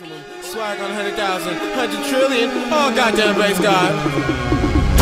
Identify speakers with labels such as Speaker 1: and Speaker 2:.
Speaker 1: Maximum swag on 100,000, 100 trillion. Oh, goddamn base god.